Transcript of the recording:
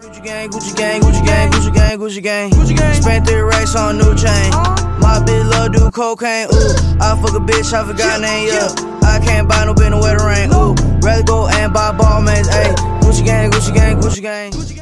Gucci gang, Gucci gang, Gucci gang, Gucci gang, Gucci gang. Gucci gang. Spent three racks on new chain. Uh-huh. My bitch love do cocaine. Ooh, I fuck a bitch, I forgot name. Yeah, I can't buy no bin no wedding ring. Ooh, rather go and buy ball mans. Ayy, Gucci gang, Gucci gang, Gucci gang.